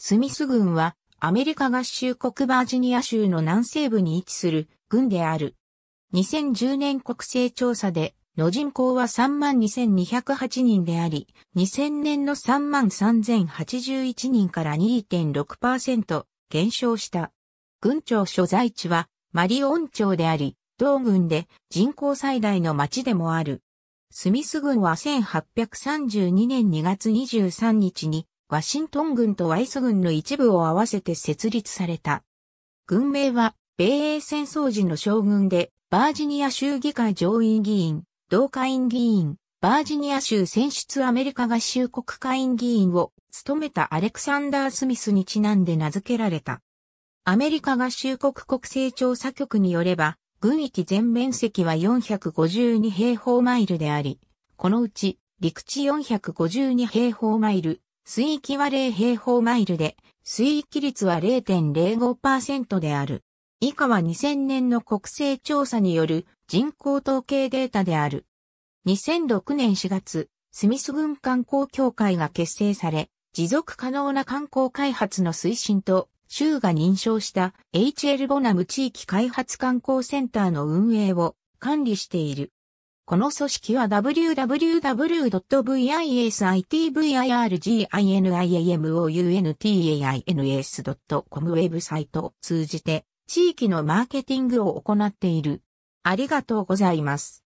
スミス郡はアメリカ合衆国バージニア州の南西部に位置する郡である。2010年国勢調査での人口は32,208人であり、2000年の33,081人から2.6%減少した。郡庁所在地はマリオン町であり、同郡で人口最大の町でもある。スミス郡は1832年2月23日にワシントン郡とワイス郡の一部を合わせて設立された。郡名は米英戦争時の将軍でバージニア州議会上院議員同下院議員、バージニア州選出アメリカ合衆国下院議員を務めたアレクサンダー・スミスにちなんで名付けられた。アメリカ合衆国国勢調査局によれば、軍域全面積は452平方マイルであり、このうち陸地452平方マイル、水域は0平方マイルで、水域率は0.05%である。以下は2000年の国勢調査による人口統計データである。2006年4月、スミス軍観光協会が結成され、持続可能な観光開発の推進と、州が認証した HL ボナム地域開発観光センターの運営を管理している。この組織は www.visitvirginiamountains.com ウェブサイトを通じて地域のマーケティングを行っている。ありがとうございます。